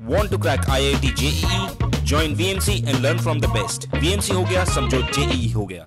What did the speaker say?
Want to crack IIT JEE? Join VMC and learn from the best. VMC हो गया समझो JEE हो गया